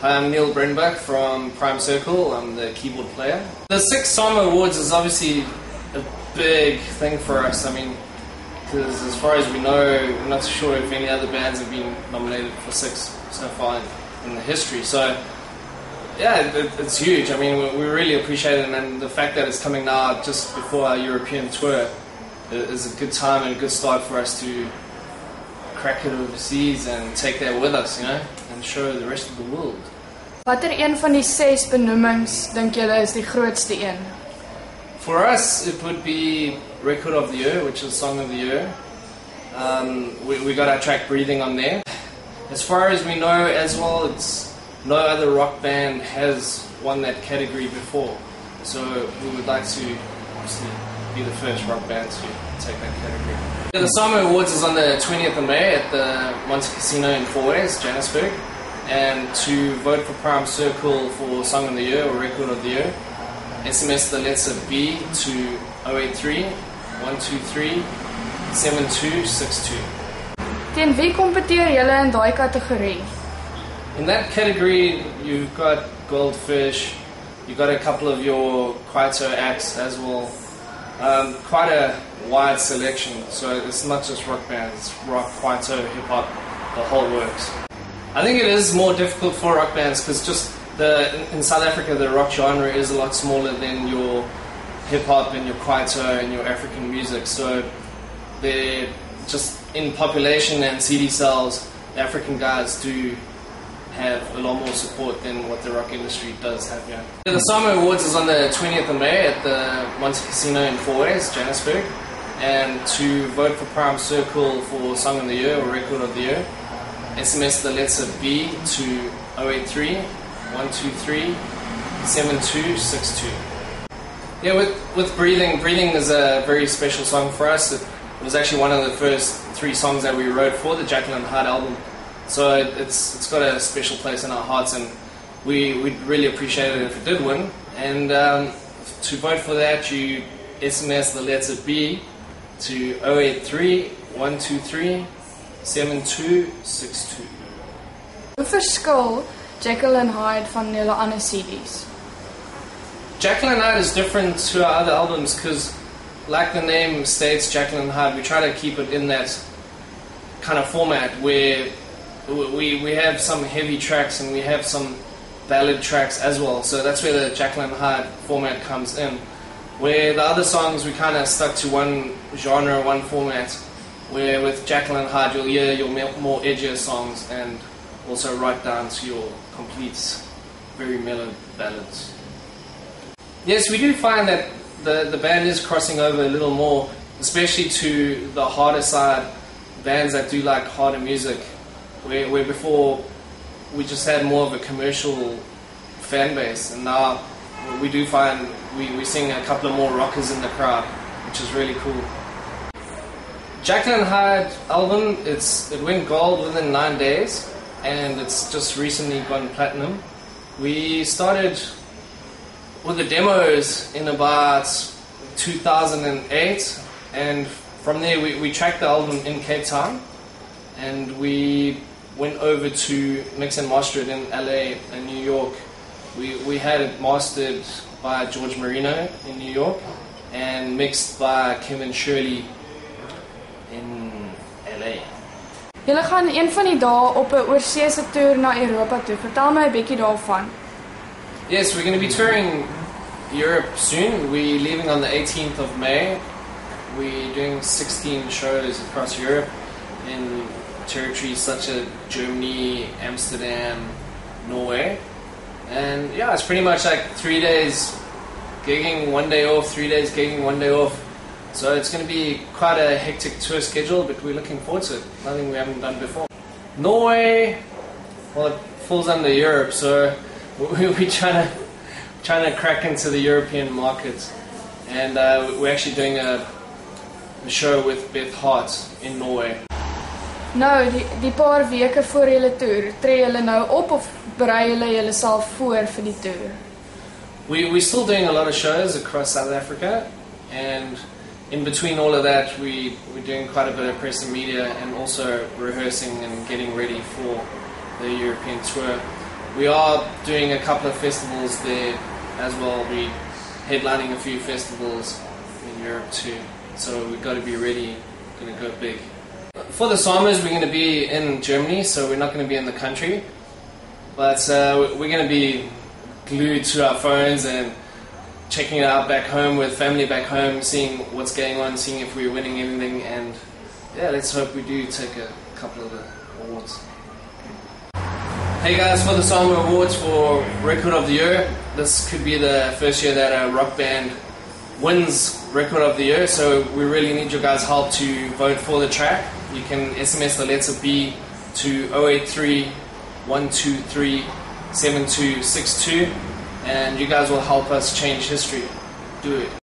Hi, I'm Neil Breytenbach from Prime Circle. I'm the keyboard player. The Six SAMA Awards is obviously a big thing for us. I mean, because as far as we know, we're not sure if any other bands have been nominated for six so far in, the history. So, yeah, it, it's huge. I mean, we, we really appreciate it, and the fact that it's coming now just before our European tour is a good time and a good start for us to crack it overseas and take that with us, you know, and show the rest of the world. Watter een van die ses benoemings dink julle is die grootste een? For us, it would be Record of the Year, which is Song of the Year. Um, we, we got our track Breathing on there. As far as we know, as well, it's no other rock band has won that category before. So we would like to obviously be the first rock band to take that category. The SAMA Awards is on the 20th of May at the Montecasino in Fourways, Johannesburg. And to vote for Prime Circle for Song of the Year or Record of the Year, SMS the letter B to 083 123 7262. Teen wie kompeteer julle in daai kategorie? In that category, you've got Goldfish, you've got a couple of your Kwaito acts as well. Um, quite a wide selection, so it's not just rock bands, rock, Kwaito, hip hop, the whole works. I think it is more difficult for rock bands because just the in, in South Africa the rock genre is a lot smaller than your hip hop and your Kwaito and your African music, so they're just in population and CD sales, African guys do have a lot more support than what the rock industry does have here. The SAMA Awards is on the 20th of May at the Montecasino in Fourways, Johannesburg. And to vote for Prime Circle for Song of the Year or Record of the Year, SMS the letter B to 083 123 7262. Yeah, with, with Breathing, Breathing is a very special song for us. It was actually one of the first three songs that we wrote for the Jekyll and Hyde album. So it's it's got a special place in our hearts, and we we'd really appreciate it if it did win. And um, to vote for that, you SMS the letter B to 083 123 7262. Hoe verskil and Hyde van julle ander CD's? Jekyll and Hyde is different to our other albums because, like the name states, Jekyll and Hyde, we try to keep it in that kind of format where we, we have some heavy tracks and we have some ballad tracks as well. So that's where the Jekyll and Hyde format comes in. Where the other songs we kind of stuck to one genre, one format. Where with Jekyll and Hyde you'll hear your more edgier songs and also right down to your complete, very mellow ballads. Yes, we do find that the, the band is crossing over a little more, especially to the harder side, bands that do like harder music where, where before we just had more of a commercial fan base, and now we do find we, we sing a couple of more rockers in the crowd, which is really cool. Jekyll and Hyde album, it's it went gold within nine days, and it's just recently gone platinum. We started with the demos in about 2008, and from there we, we tracked the album in Cape Town, and we went over to mix and master it in LA and New York. We, we had it mastered by George Marino in New York and mixed by Kevin Shirley in LA. Julle gaan een van die dae op 'n oorseese toer na Europa toe. Vertel my 'n bietjie daarvan. Yes, we're going to be touring Europe soon. We're leaving on the 18th of May. We're doing 16 shows across Europe in territories such as Germany, Amsterdam, Norway. And yeah, it's pretty much like three days gigging, one day off, three days gigging, one day off. So it's going to be quite a hectic tour schedule, but we're looking forward to it. Nothing we haven't done before. Norway, well, it falls under Europe, so we're trying to trying to crack into the European markets, and uh, we're actually doing a, a show with Beth Hart in Norway. Nou, die die paar voor nou op of voor die? We we're still doing a lot of shows across South Africa, and in between all of that, we we're doing quite a bit of press and media, and also rehearsing and getting ready for the European tour. we are doing a couple of festivals there as well. We headlining a few festivals in Europe too. So we've got to be ready, to go big. For the SAMAs, we're going to be in Germany, so we're not going to be in the country. But uh, we're going to be glued to our phones and checking it out back home with family back home, seeing what's going on, seeing if we're winning anything, and yeah, let's hope we do take a couple of the awards. Hey guys, for the SAMA Awards for Record of the Year, this could be the first year that a rock band wins Record of the Year, so we really need your guys' help to vote for the track. You can SMS the letter B to 083 123 7262, and you guys will help us change history. Do it.